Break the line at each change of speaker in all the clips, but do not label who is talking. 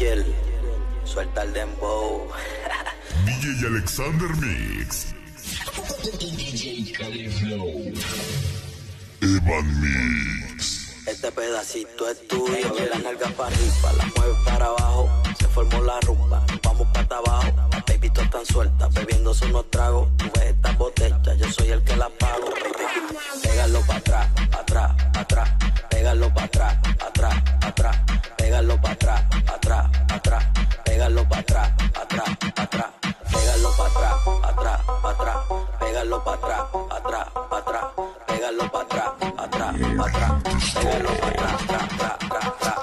Angel, suelta el dembow.
DJ Alexander Mix.
DJ Cali Flow.
Evan Mix.
Este pedacito es tuyo, de la nalga para arriba, la mueve para abajo, se formó la rumba, vamos para abajo, las baby todas están sueltas, bebiéndose unos tragos, tú ves estas botellas, yo soy el que las pago, baby. pégalo para atrás, atrás, atrás, pégalo para atrás, atrás, atrás, pégalo para atrás, atrás, atrás,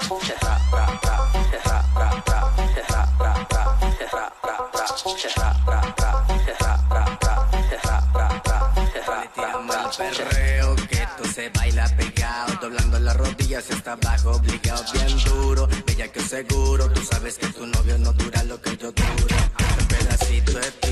Perreo, que esto se baila pegado, doblando las rodillas hasta abajo, obligado bien duro, bella que seguro, tú sabes que tu novio no dura lo que yo duro, pedacito de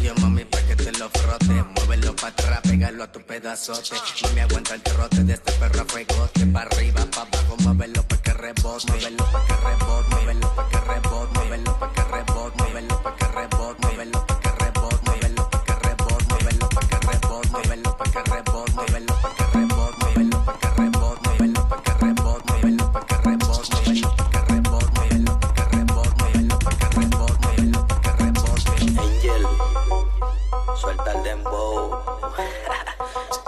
a tu pedazote No me aguanta el trote de este perro a fuegote Pa' arriba, pa' abajo, muévelo pa' que rebote Muévelo pa' que rebote, muévelo pa' que rebote Muévelo pa' que rebote, muévelo pa' que rebote Muévelo pa' que rebote, muévelo pa' que rebote Muévelo pa' que rebote, muévelo pa' que rebote Muévelo pa' que rebote, muévelo pa' que rebote Muévelo pa' que rebote, muévelo pa' que rebote Muévelo pa' que rebote, muévelo pa' que rebote Muévelo pa' que rebote, muévelo pa' que rebote
Angel, suelta el dembow.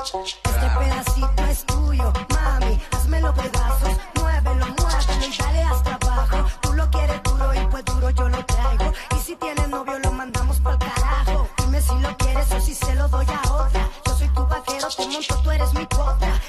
Este pedacito es tuyo, mami, hazmelo pedazos, muévelo, muévelo y dale hasta abajo. Tú lo quieres duro y pues duro yo lo traigo. Y si tienes novio lo mandamos pa'l carajo. Dime si lo quieres o si se lo doy a otra. Yo soy tu vaquero, te monto, tú eres mi cuota.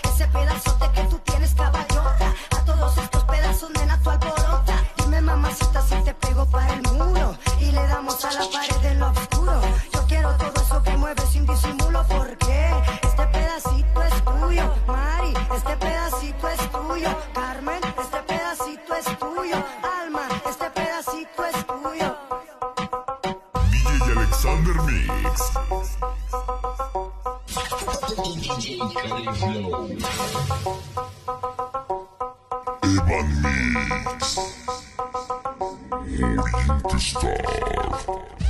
Este pedacito es tuyo, Carmen. Este pedacito es tuyo, Alma. Este pedacito es tuyo.
DJ Alexander Mix. Evan Mix. Star?